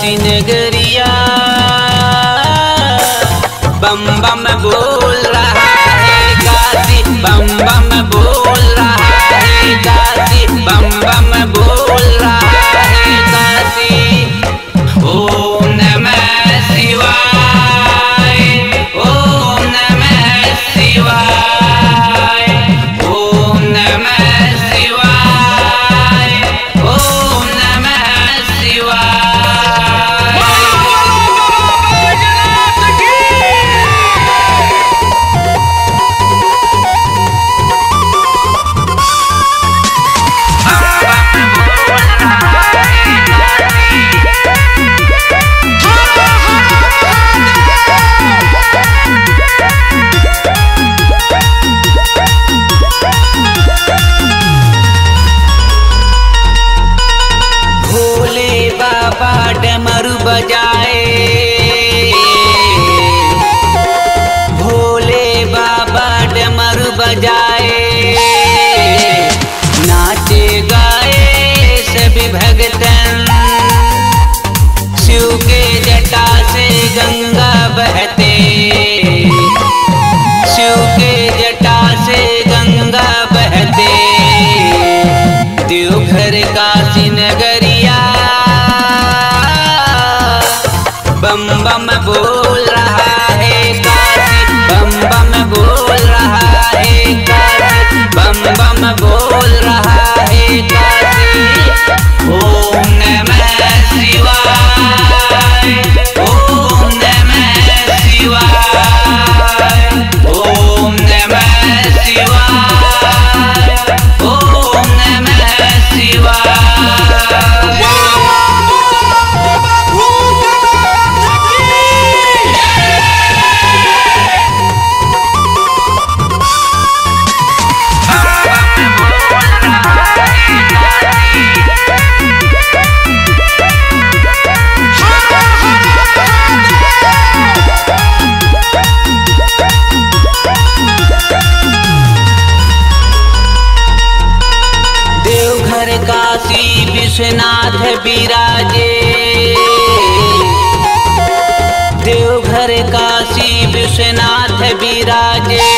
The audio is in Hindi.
जिनगरिया बम बम बो महबूब विश्वनाथ विराजे देवघर काशी विश्वनाथ विराजे